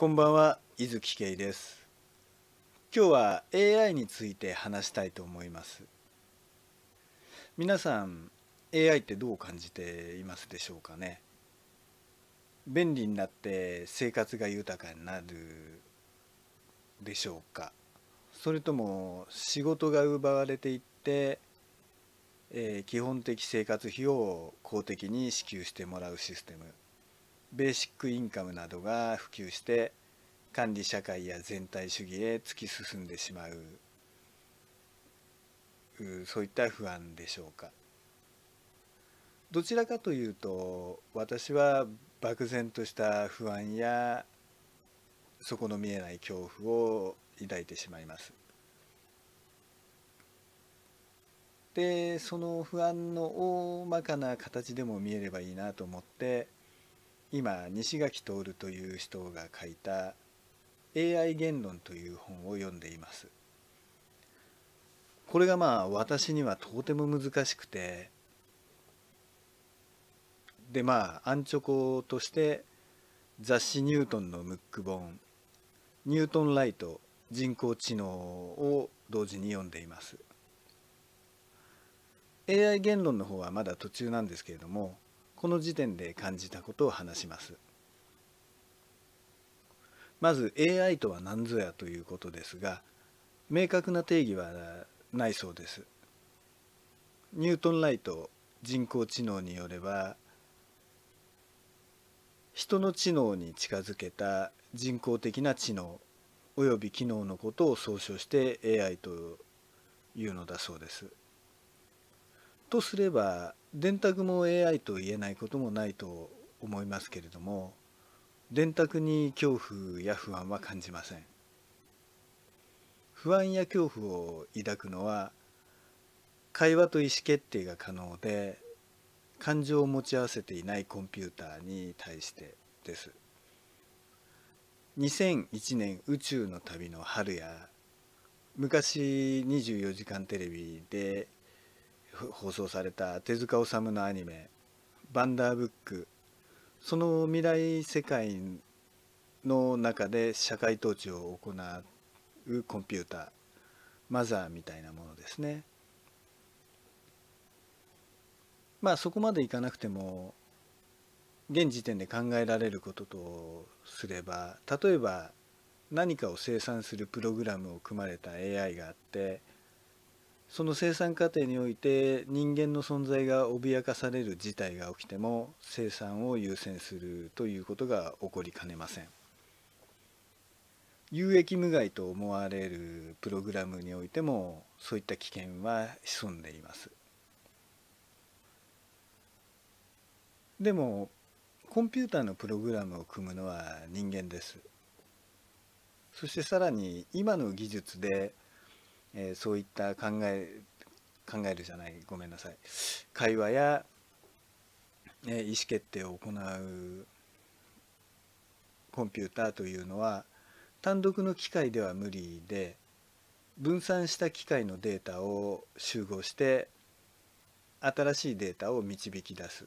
こんばんは、伊豆木慶です。今日は AI について話したいと思います。皆さん、AI ってどう感じていますでしょうかね？便利になって生活が豊かになるでしょうか？それとも仕事が奪われていって、えー、基本的生活費を公的に支給してもらうシステムベーシックインカムなどが普及して管理社会や全体主義へ突き進んでしまうそういった不安でしょうか。どちらかというと私は漠然とした不安や底の見えない恐怖を抱いてしまいます。でその不安の大まかな形でも見えればいいなと思って今西垣徹という人が書いた「AI 言論」という本を読んでいます。これがまあ私にはとても難しくてでまあアンチョコとして雑誌「ニュートン」のムック本「ニュートン・ライト人工知能」を同時に読んでいます。AI 言論の方はまだ途中なんですけれどもこの時点で感じたことを話しますまず AI とは何ぞやということですが明確な定義はないそうですニュートン・ライト人工知能によれば人の知能に近づけた人工的な知能および機能のことを総称して AI というのだそうです。とすれば電卓も AI と言えないこともないと思いますけれども電卓に恐怖や不安は感じません。不安や恐怖を抱くのは会話と意思決定が可能で感情を持ち合わせていないコンピューターに対してです。2001年宇宙の旅の春や昔24時間テレビで放送された手塚治虫のアニメ「バンダーブック」その未来世界の中で社会統治を行うコンピューターマザーみたいなものですね。まあそこまでいかなくても現時点で考えられることとすれば例えば何かを生産するプログラムを組まれた AI があってその生産過程において人間の存在が脅かされる事態が起きても生産を優先するということが起こりかねません。有益無害と思われるプログラムにおいてもそういった危険は潜んでいます。でもコンピューターのプログラムを組むのは人間です。そしてさらに今の技術でえー、そういった考え考えるじゃないごめんなさい。会話や、えー、意思決定を行うコンピューターというのは単独の機械では無理で分散した機械のデータを集合して新しいデータを導き出す。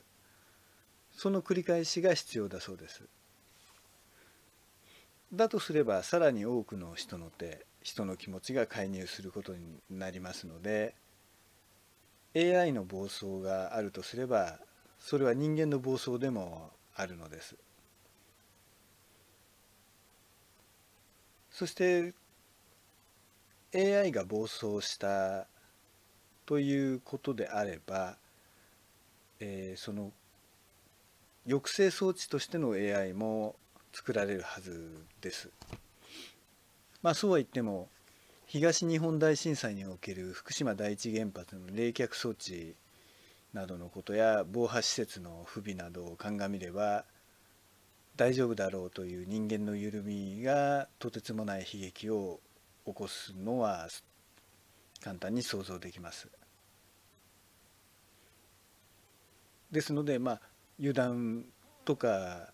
その繰り返しが必要だそうです。だとすればさらに多くの人の手人の気持ちが介入することになりますので AI の暴走があるとすればそれは人間の暴走でもあるのですそして AI が暴走したということであれば、えー、その抑制装置としての AI も作られるはずです。まあそうは言っても東日本大震災における福島第一原発の冷却装置などのことや防波施設の不備などを鑑みれば大丈夫だろうという人間の緩みがとてつもない悲劇を起こすのは簡単に想像できます。ですのでまあ油断とか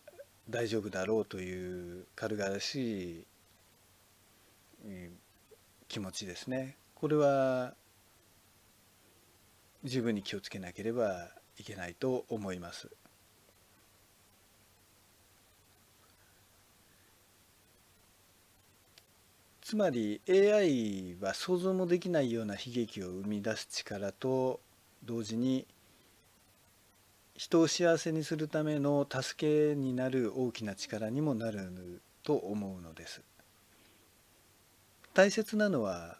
大丈夫だろうという軽々しい気持ちですね。これは十分に気をつけなければいけないと思います。つまり AI は想像もできないような悲劇を生み出す力と同時に人を幸せにするための助けになる大きな力にもなると思うのです。大切なのは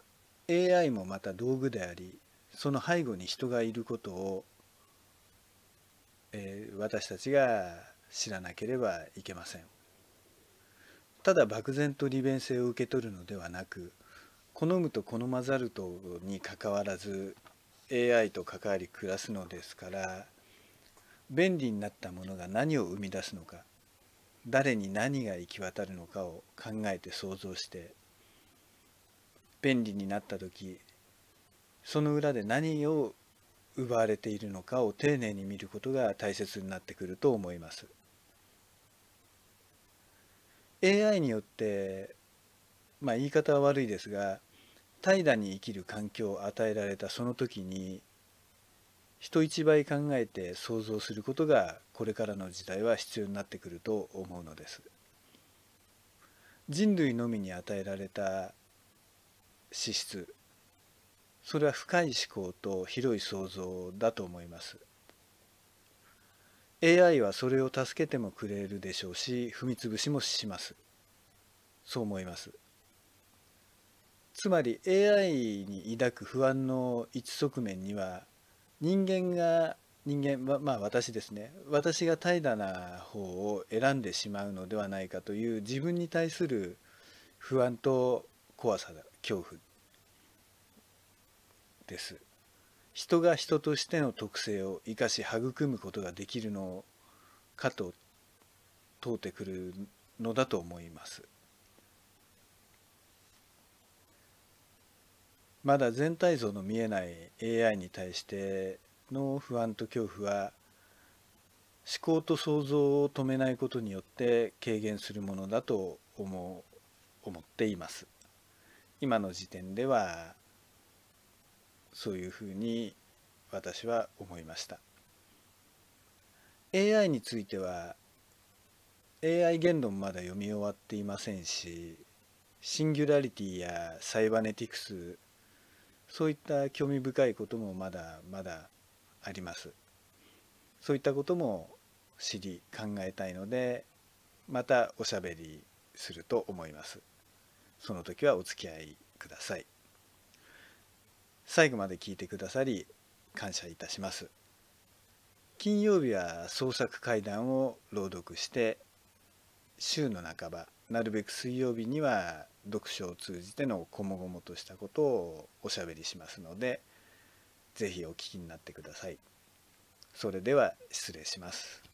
AI もまた道具でありその背後に人がいることを、えー、私たちが知らなければいけません。ただ漠然と利便性を受け取るのではなく好むと好まざるとにかかわらず AI と関わり暮らすのですから便利になったものが何を生み出すのか誰に何が行き渡るのかを考えて想像して便利になった時その裏で何を奪われているのかを丁寧に見ることが大切になってくると思います。AI によってまあ言い方は悪いですが怠惰に生きる環境を与えられたその時に人一倍考えて想像することがこれからの時代は必要になってくると思うのです。人類のみに与えられた資質。それは深い思考と広い想像だと思います。AI はそれを助けてもくれるでしょうし踏み潰しもします。そう思います。つまり AI に抱く不安の一側面には人間が人間はまあ私ですね。私が怠惰な方を選んでしまうのではないかという自分に対する不安と怖さだ。恐怖です人が人としての特性を生かし育むことができるのかと問うてくるのだと思います。まだ全体像の見えない AI に対しての不安と恐怖は思考と想像を止めないことによって軽減するものだと思思っています。今の時点ではそういうふうに私は思いました。AI については AI 言論まだ読み終わっていませんしシンギュラリティやサイバネティクスそういった興味深いこともまだまだあります。そういったことも知り考えたいのでまたおしゃべりすると思います。その時はお付き合いください最後まで聞いてくださり感謝いたします金曜日は創作会談を朗読して週の半ばなるべく水曜日には読書を通じてのこもごもとしたことをおしゃべりしますので是非お聞きになってください。それでは失礼します。